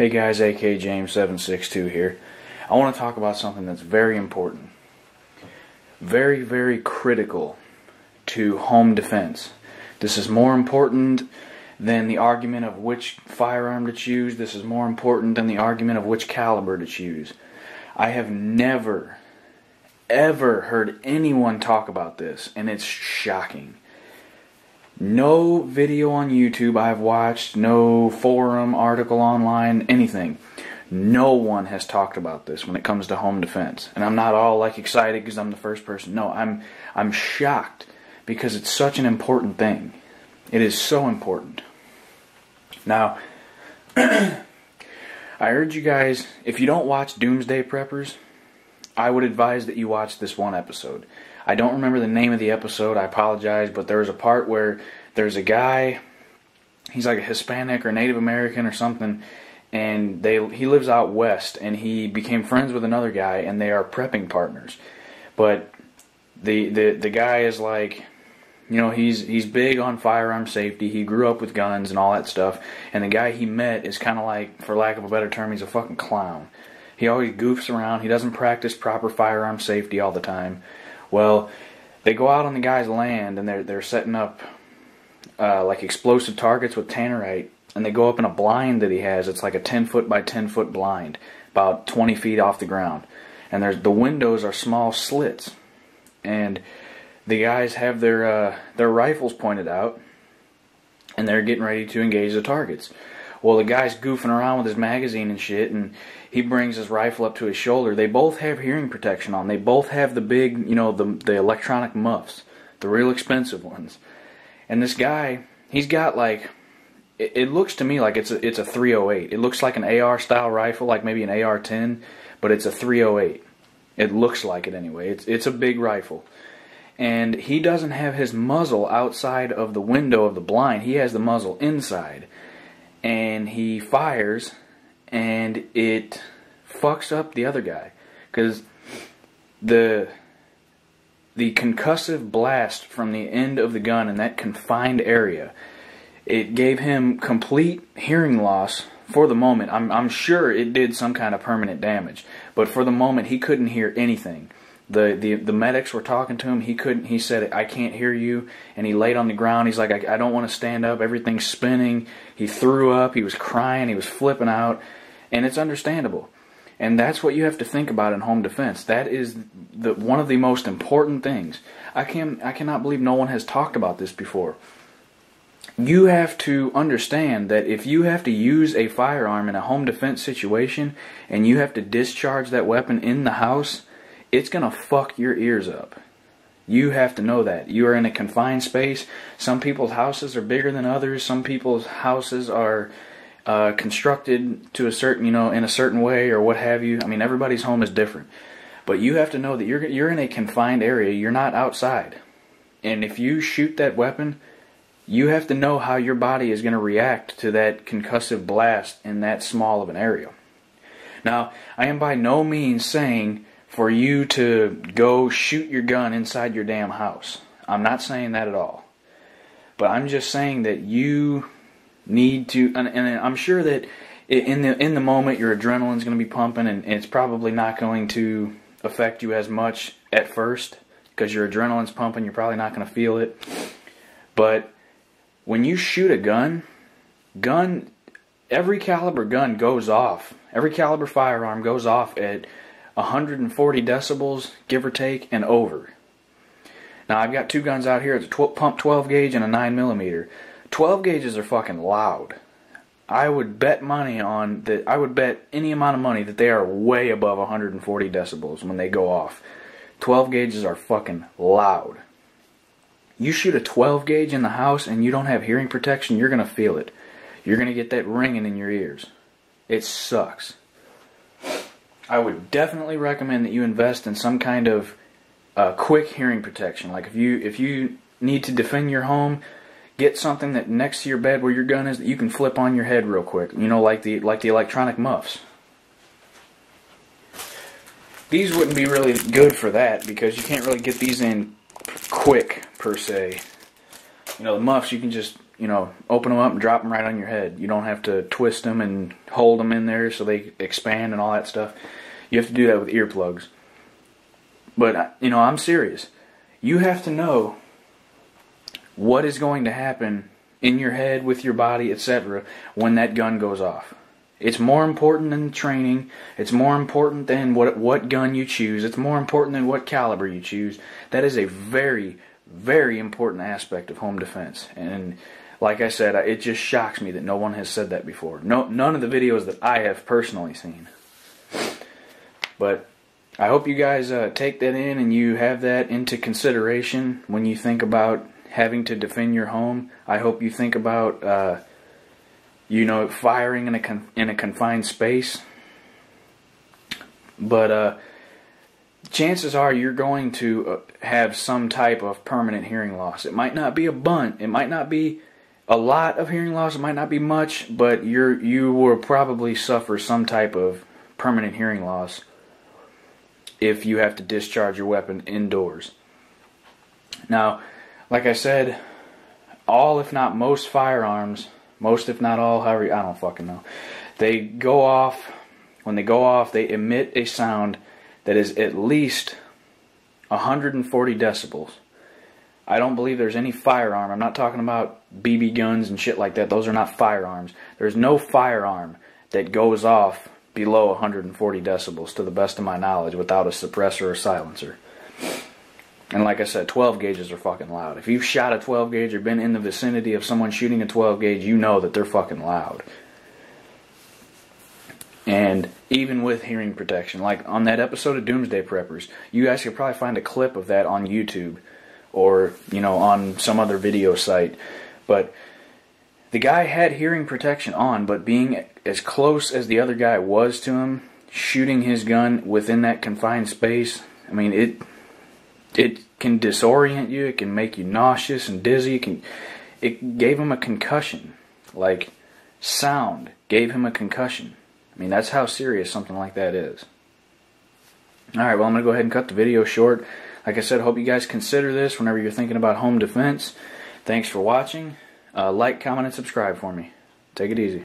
Hey guys, AK James762 here. I want to talk about something that's very important. Very, very critical to home defense. This is more important than the argument of which firearm to choose. This is more important than the argument of which caliber to choose. I have never, ever heard anyone talk about this, and it's shocking. No video on YouTube I've watched, no forum, article online, anything. No one has talked about this when it comes to home defense. And I'm not all like excited because I'm the first person. No, I'm I'm shocked because it's such an important thing. It is so important. Now, I urge you guys, if you don't watch Doomsday Preppers, I would advise that you watch this one episode. I don't remember the name of the episode. I apologize, but there's a part where there's a guy. He's like a Hispanic or Native American or something, and they he lives out west, and he became friends with another guy, and they are prepping partners. But the the the guy is like, you know, he's he's big on firearm safety. He grew up with guns and all that stuff. And the guy he met is kind of like, for lack of a better term, he's a fucking clown. He always goofs around. He doesn't practice proper firearm safety all the time. Well, they go out on the guy's land and they're they're setting up uh, like explosive targets with tannerite, and they go up in a blind that he has. It's like a 10 foot by 10 foot blind, about 20 feet off the ground, and there's the windows are small slits, and the guys have their uh, their rifles pointed out, and they're getting ready to engage the targets. Well, the guy's goofing around with his magazine and shit, and he brings his rifle up to his shoulder. They both have hearing protection on. They both have the big, you know, the the electronic muffs, the real expensive ones. And this guy, he's got like, it, it looks to me like it's a it's a 308. It looks like an AR style rifle, like maybe an AR-10, but it's a 308. It looks like it anyway. It's it's a big rifle. And he doesn't have his muzzle outside of the window of the blind. He has the muzzle inside and he fires and it fucks up the other guy. Because the the concussive blast from the end of the gun in that confined area it gave him complete hearing loss for the moment. I'm, I'm sure it did some kind of permanent damage but for the moment he couldn't hear anything the, the the medics were talking to him. He couldn't. He said, "I can't hear you," and he laid on the ground. He's like, "I, I don't want to stand up. Everything's spinning." He threw up. He was crying. He was flipping out, and it's understandable. And that's what you have to think about in home defense. That is the one of the most important things. I can I cannot believe no one has talked about this before. You have to understand that if you have to use a firearm in a home defense situation and you have to discharge that weapon in the house, it's going to fuck your ears up. You have to know that. You are in a confined space. Some people's houses are bigger than others. Some people's houses are uh, constructed to a certain, you know, in a certain way or what have you. I mean, everybody's home is different. But you have to know that you're you're in a confined area. You're not outside. And if you shoot that weapon, you have to know how your body is going to react to that concussive blast in that small of an area. Now, I am by no means saying for you to go shoot your gun inside your damn house. I'm not saying that at all. But I'm just saying that you need to, and, and I'm sure that in the in the moment your adrenaline's going to be pumping, and it's probably not going to affect you as much at first because your adrenaline's pumping. You're probably not going to feel it. But when you shoot a gun, gun, every caliber gun goes off. Every caliber firearm goes off at 140 decibels, give or take, and over. Now I've got two guns out here. It's a pump 12 gauge and a 9 millimeter. 12 gauges are fucking loud. I would bet money on that. I would bet any amount of money that they are way above 140 decibels when they go off. 12 gauges are fucking loud. You shoot a 12 gauge in the house and you don't have hearing protection, you're gonna feel it. You're gonna get that ringing in your ears. It sucks. I would definitely recommend that you invest in some kind of uh, quick hearing protection. Like if you if you need to defend your home, get something that next to your bed where your gun is that you can flip on your head real quick. You know, like the like the electronic muffs. These wouldn't be really good for that because you can't really get these in quick per se. You know, the muffs you can just you know, open them up and drop them right on your head. You don't have to twist them and hold them in there so they expand and all that stuff. You have to do that with earplugs. But, uh, you know, I'm serious. You have to know what is going to happen in your head, with your body, etc., when that gun goes off. It's more important than training. It's more important than what what gun you choose. It's more important than what caliber you choose. That is a very, very important aspect of home defense. And like I said, it just shocks me that no one has said that before. No, none of the videos that I have personally seen. But I hope you guys uh, take that in and you have that into consideration when you think about having to defend your home. I hope you think about, uh, you know, firing in a in a confined space. But uh, chances are you're going to uh, have some type of permanent hearing loss. It might not be a bunt. It might not be a lot of hearing loss. Might not be much, but you're you will probably suffer some type of permanent hearing loss if you have to discharge your weapon indoors. Now, like I said, all if not most firearms, most if not all, however I don't fucking know, they go off. When they go off, they emit a sound that is at least 140 decibels. I don't believe there's any firearm. I'm not talking about BB guns and shit like that. Those are not firearms. There's no firearm that goes off below 140 decibels, to the best of my knowledge, without a suppressor or silencer. And like I said, 12 gauges are fucking loud. If you've shot a 12 gauge or been in the vicinity of someone shooting a 12 gauge, you know that they're fucking loud. And even with hearing protection, like on that episode of Doomsday Preppers, you guys could probably find a clip of that on YouTube or, you know, on some other video site. But the guy had hearing protection on, but being as close as the other guy was to him, shooting his gun within that confined space, I mean, it it can disorient you. It can make you nauseous and dizzy. It can. It gave him a concussion, like sound gave him a concussion. I mean, that's how serious something like that is. All right, well, I'm gonna go ahead and cut the video short. Like I said, hope you guys consider this whenever you're thinking about home defense. Thanks for watching. Uh, like, comment, and subscribe for me. Take it easy.